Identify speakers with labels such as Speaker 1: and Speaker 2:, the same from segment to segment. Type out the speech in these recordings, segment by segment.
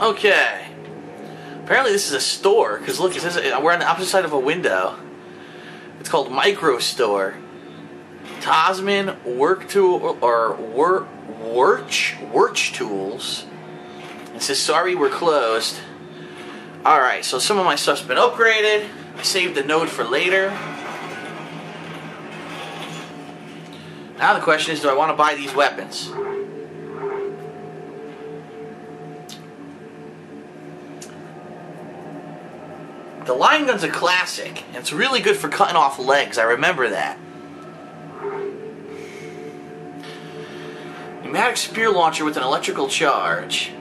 Speaker 1: Okay. Apparently this is a store, because look, it says we're on the opposite side of a window. It's called Micro Store. Tasman Work Tool, or Work, Worch, Worch Tools. It says, sorry, we're closed. Alright, so some of my stuff's been upgraded. I saved the node for later. Now the question is, do I want to buy these weapons? The line gun's a classic. and It's really good for cutting off legs. I remember that. Pneumatic spear launcher with an electrical charge.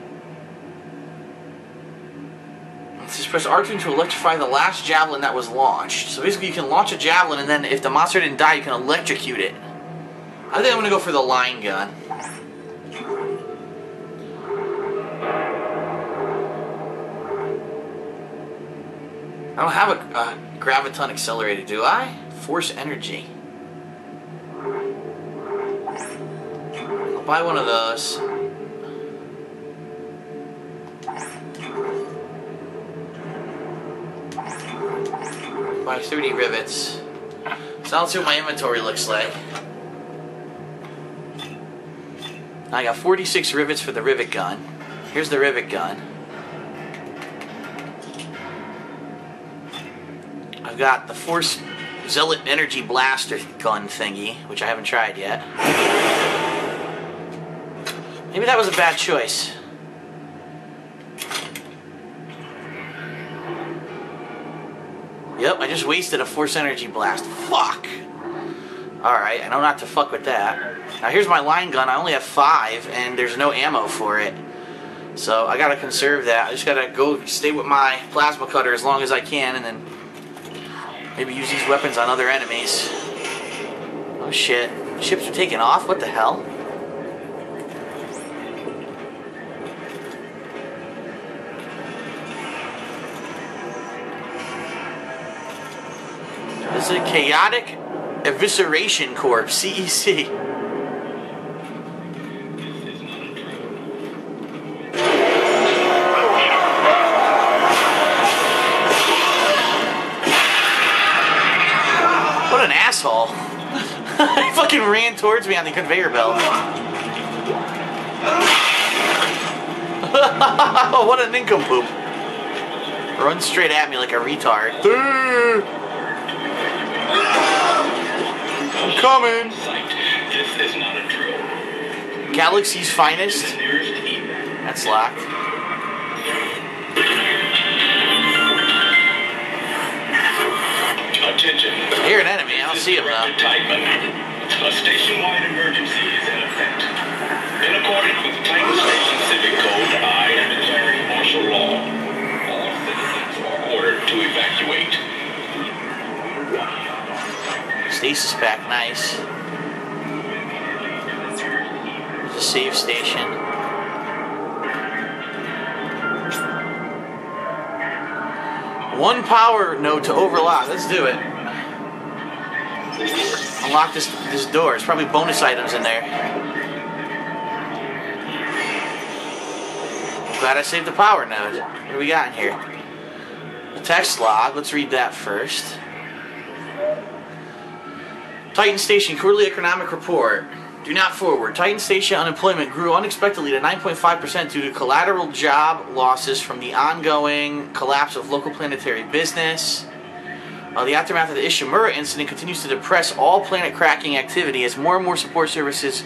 Speaker 1: Just press R2 to electrify the last javelin that was launched. So basically you can launch a javelin and then if the monster didn't die you can electrocute it. I think I'm going to go for the line gun. I don't have a, graviton accelerator, do I? Force energy. I'll buy one of those. Buy 3D rivets. So I'll see what my inventory looks like. I got 46 rivets for the rivet gun. Here's the rivet gun. Got the Force Zealot Energy Blaster gun thingy, which I haven't tried yet. Maybe that was a bad choice. Yep, I just wasted a Force Energy Blast. Fuck! Alright, I know not to fuck with that. Now here's my line gun. I only have five, and there's no ammo for it. So I gotta conserve that. I just gotta go stay with my plasma cutter as long as I can, and then Maybe use these weapons on other enemies. Oh shit. Ships are taking off? What the hell? This is a Chaotic Evisceration Corps, CEC. Ran towards me on the conveyor belt. what a nincompoop. Runs straight at me like a retard. I'm coming. Galaxy's finest. That's locked.
Speaker 2: Attention.
Speaker 1: I hear an enemy. I don't see him though.
Speaker 2: A station-wide emergency is in effect. In accordance with Titan Station Civic Code, I am declaring martial law. All citizens are ordered to evacuate.
Speaker 1: Stasis pack, nice. There's a save station. One power node to overlock. Let's do it. Unlock this this door. There's probably bonus items in there. Glad I saved the power node. What do we got in here? The text log. Let's read that first. Titan Station Quarterly Economic Report. Do not forward. Titan Station unemployment grew unexpectedly to 9.5% due to collateral job losses from the ongoing collapse of local planetary business. Uh, the aftermath of the Ishimura incident continues to depress all planet cracking activity as more and more support services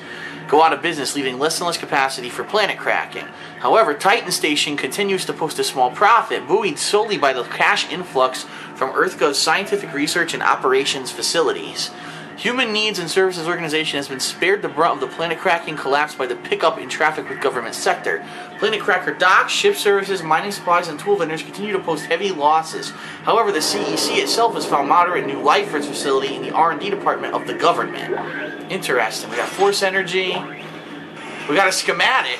Speaker 1: go out of business, leaving less and less capacity for planet cracking. However, Titan Station continues to post a small profit, buoyed solely by the cash influx from EarthGov's scientific research and operations facilities. Human Needs and Services Organization has been spared the brunt of the planet cracking collapse by the pickup in traffic with government sector. Planet Cracker docks, ship services, mining supplies, and tool vendors continue to post heavy losses. However, the CEC itself has found moderate new life for its facility in the R&D department of the government. Interesting. We got Force Energy. We got a schematic.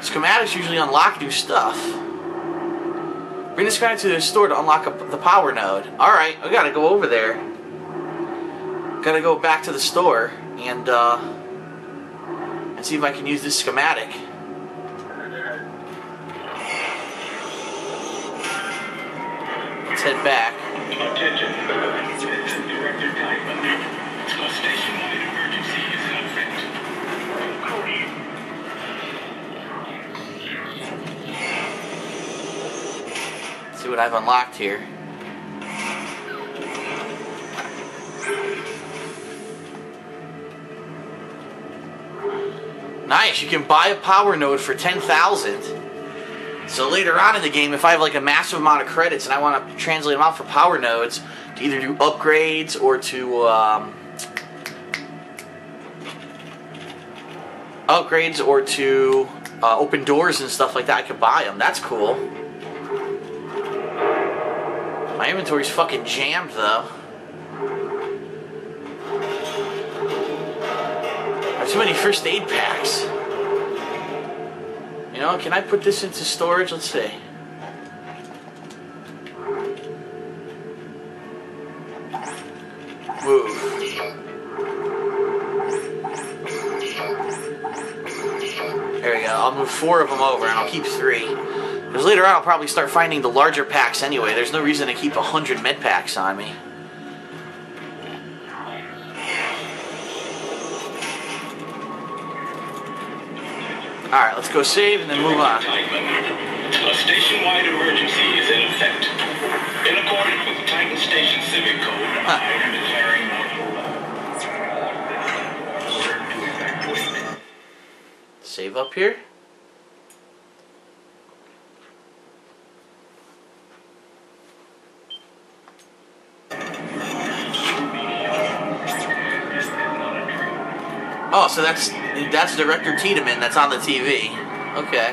Speaker 1: Schematics usually unlock new stuff. Bring this guy to the store to unlock a, the power node. Alright, we gotta go over there. Gotta go back to the store and uh, and see if I can use this schematic. Let's head back.
Speaker 2: Attention. This is Director Tiedemann. A station-wide emergency is in effect.
Speaker 1: See what I've unlocked here. Nice, you can buy a power node for 10,000. So later on in the game, if I have like a massive amount of credits and I want to translate them out for power nodes to either do upgrades or to um, upgrades or to uh, open doors and stuff like that, I could buy them. That's cool. My inventory's fucking jammed though. I have too many first aid packs. You know, can I put this into storage? Let's see. Move. There we go. I'll move four of them over and I'll keep three. Because later on I'll probably start finding the larger packs anyway. There's no reason to keep a hundred med packs on me. Alright, let's go save and then move on.
Speaker 2: A station-wide emergency is in effect. In accordance with Titan Station Civic Code,
Speaker 1: Huh.
Speaker 2: I am declaring martial law. Order to evacuate.
Speaker 1: Save up here. Oh, so that's that's Director Tiedemann that's on the TV. Okay.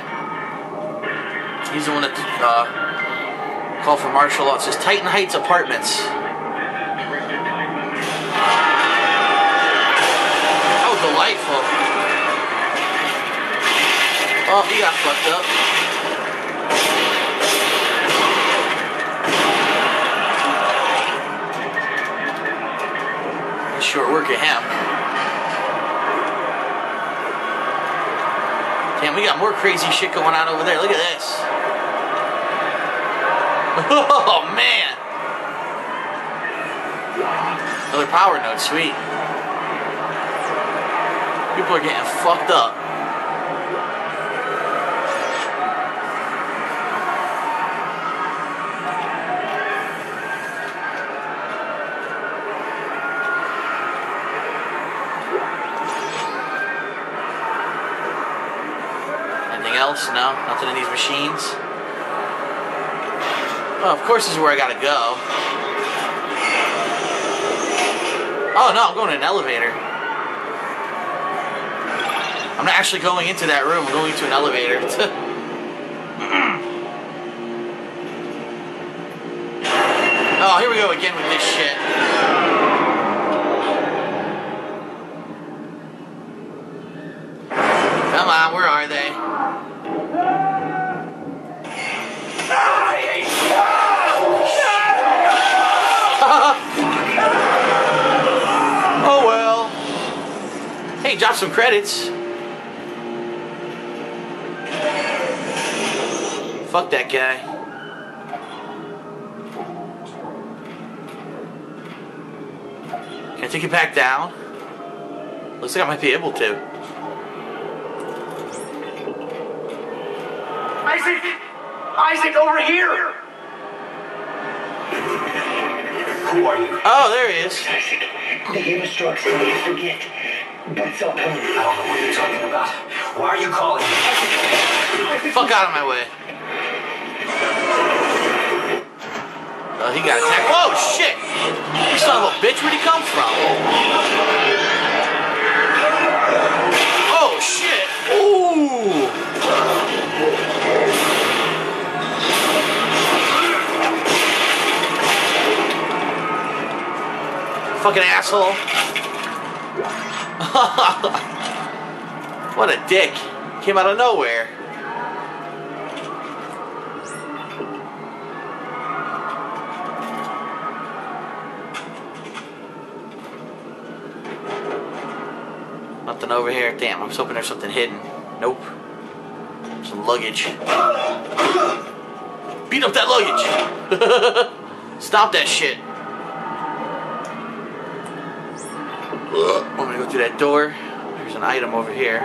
Speaker 1: He's the one that uh, called for martial law. It says Titan Heights Apartments. Oh, delightful. Oh, he got fucked up. Short work of him. We got more crazy shit going on over there. Look at this. Oh, man. Another power node, sweet. People are getting fucked up. Else? No? Nothing in these machines? Oh, of course this is where I gotta go. Oh no, I'm going in an elevator. I'm not actually going into that room, I'm going to an elevator. oh, here we go again with this shit. Hey, some credits. Fuck that guy. Can I take it back down? Looks like I might be able to.
Speaker 3: Isaac! Isaac, over here! Who are you?
Speaker 1: Oh, there he is.
Speaker 3: Isaac, the game is drugs, forget. But so I don't know what you're talking about. Why are you calling me?
Speaker 1: Fuck out of my way. Oh, he got attacked. Whoa, shit! You son of a bitch, where'd he come from? Oh, shit! Ooh! Fucking asshole. what a dick. Came out of nowhere. Nothing over here. Damn, I was hoping there's something hidden. Nope. Some luggage. Beat up that luggage! Stop that shit. I'm gonna go through that door. There's an item over here.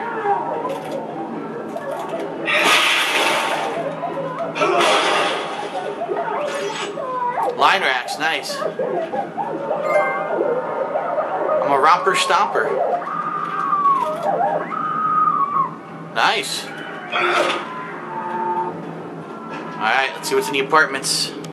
Speaker 1: Line racks, nice. I'm a romper stomper. Nice. Alright, let's see what's in the apartments.